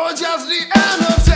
or just the end of